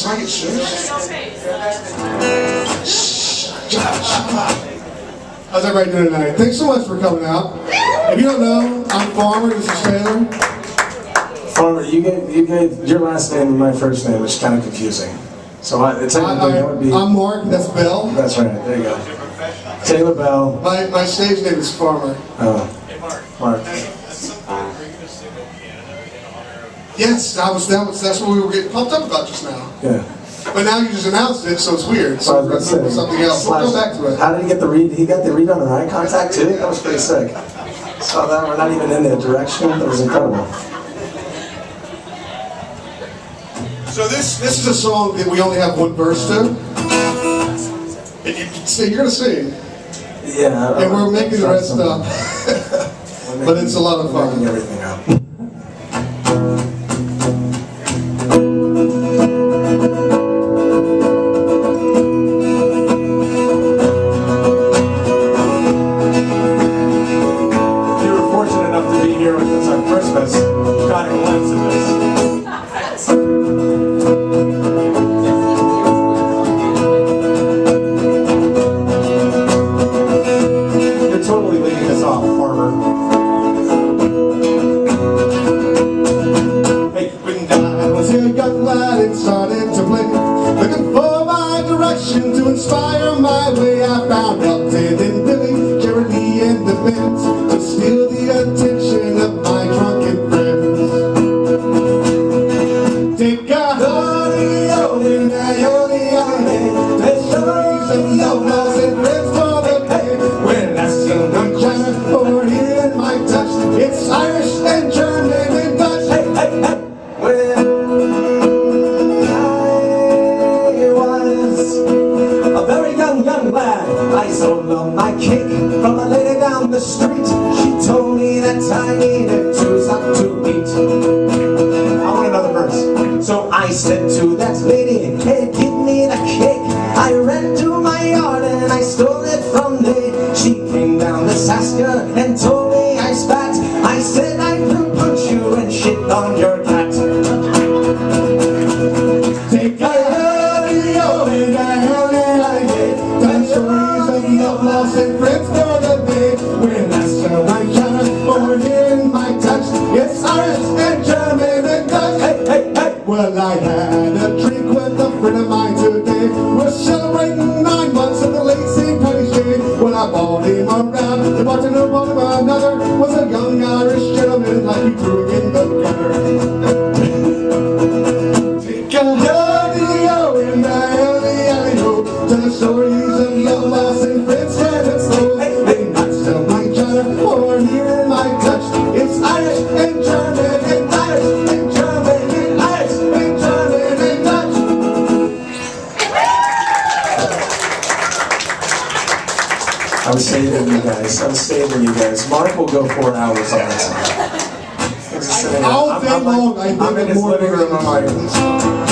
Shh, I get shh. How's everybody doing tonight? Thanks so much for coming out. If you don't know, I'm Farmer. This is Taylor. Farmer, you gave, you gave your last name and my first name, which is kind of confusing. So I, technically I, that would be. I'm Mark. That's Bell. That's right. There you go. Taylor Bell. My, my stage name is Farmer. Oh, Mark. Yes, that was, that was that's what we were getting pumped up about just now. Yeah. But now you just announced it, so it's weird. So I was we're say, something else. We'll go back to it. How did he get the read? He got the read on an eye contact too. That was pretty sick. Saw that. We're not even in the direction. That was incredible. So this this is a song that we only have one verse to. And you, so you're gonna sing, Yeah. And we're making the rest something. up. But it's a lot of fun. Making everything up. Direction to inspire my way, I found Upton and Billy, Jeremy and the Bends to steal the attention Sold my cake from a lady down the street. She told me that I needed to something to eat. I want another verse. So I said to that lady, hey, give me the cake. I ran to my yard and I stole it from there. She came down the Saska and told me I spat. I said I will punch you and shit on your We're celebrating nine months of the late St. Patty's Day When I bought him around The bartender bought him another Was a young Irish gentleman Like we threw in the gutter saving you guys. I was saving you guys. Mark will go four hours on this. He's just sitting there. All I'm- day long, I I'm think in his more living room. I'm.